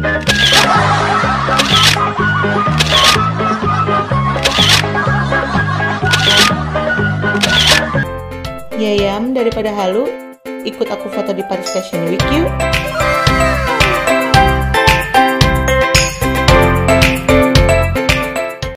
Yayam daripada halu, ikut aku foto di Paris Fashion Week yuk!